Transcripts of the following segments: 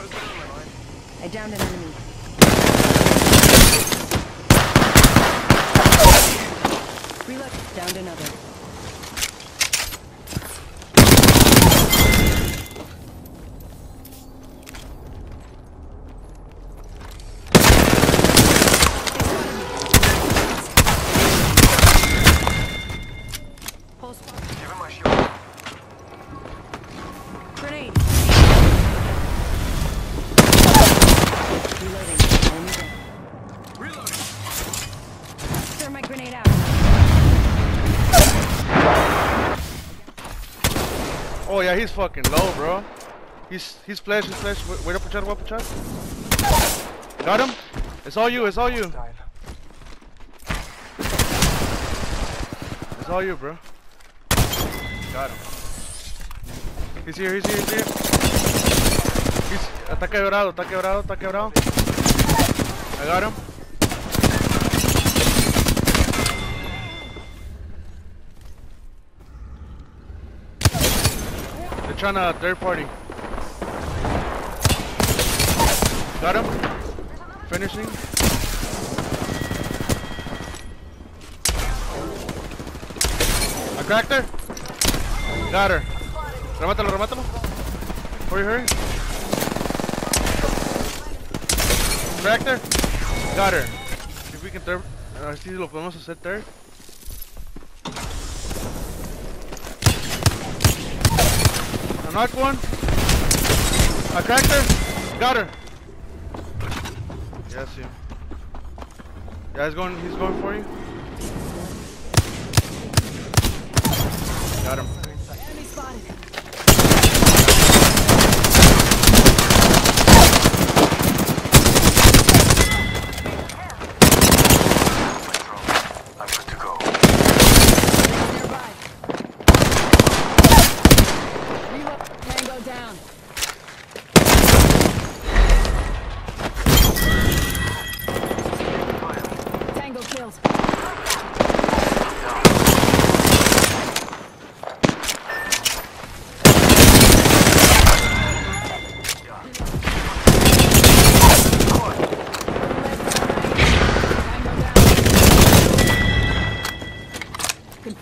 I downed an enemy. Reload. Downed another. Oh yeah, he's fucking low, bro. He's he's flash, he's flash. Wait, wait up a shot, wait up a shot. Got him. It's all you. It's all you. It's all you, bro. Got him. He's here. He's here. He's here. He's está quebrado. Está quebrado. Está quebrado. I got him. They're trying to third party. Got him. Finishing. I cracked her. Got her. Remátalo, remátalo. Hurry, hurry. Cracked her. Got her. If we can third. Uh, A ver si lo podemos hacer third. I knocked one. I cracked her. Got her. Yeah, I see him. Yeah, he's going. He's going for you. Got him. Enemy spotted.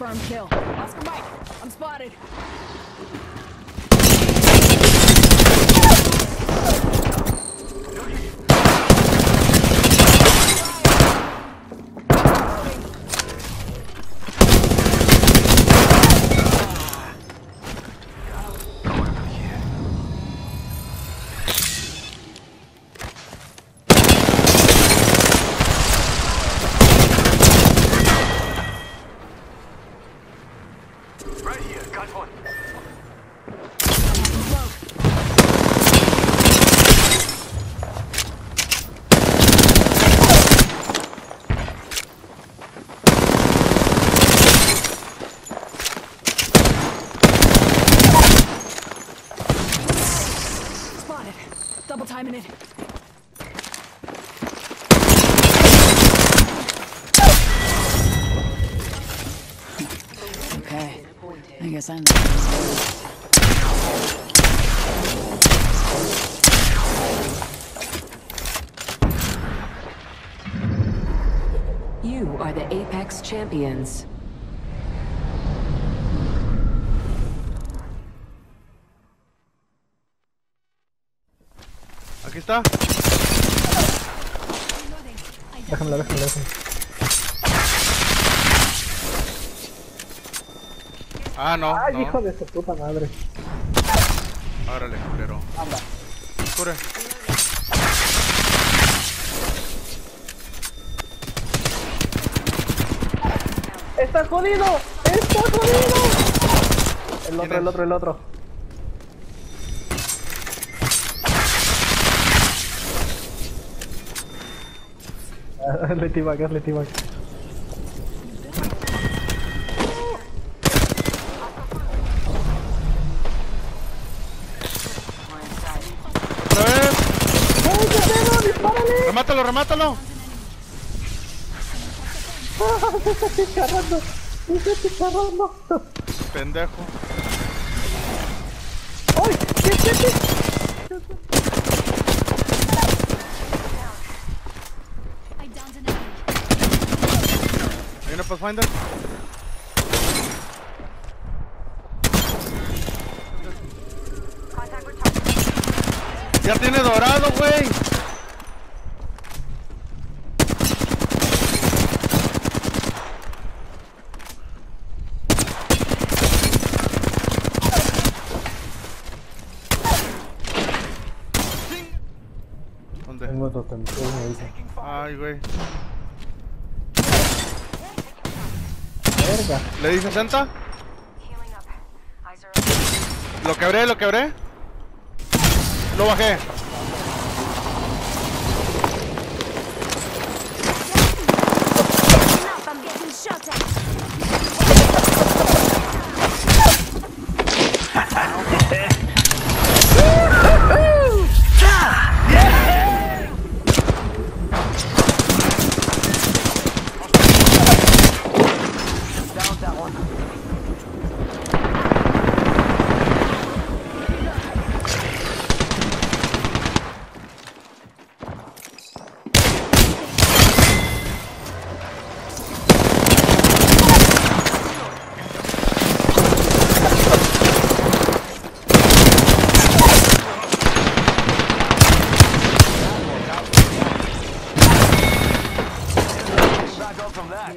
Confirmed kill. Oscar Mike, I'm spotted. Right here. Got one. Spotted. Double timing it. Okay. I guess I'm the You are the Apex Champions. Aquí está. Déjamela, déjamela, déjamela. Ah, no. Ay, no. hijo de su puta madre. Órale, culero. Cure. ¡Está jodido! ¡Está jodido! El ¿Quién otro, el otro, el otro. Le tibag, hazle tibag. remátalo, Pendejo. ¡Ay! ¡Qué, qué, qué! Hay una Pathfinder. Ya tiene dorado, güey. Ay, güey. Verga. ¿Le di 60? Lo quebré, lo quebré. Lo bajé. from that.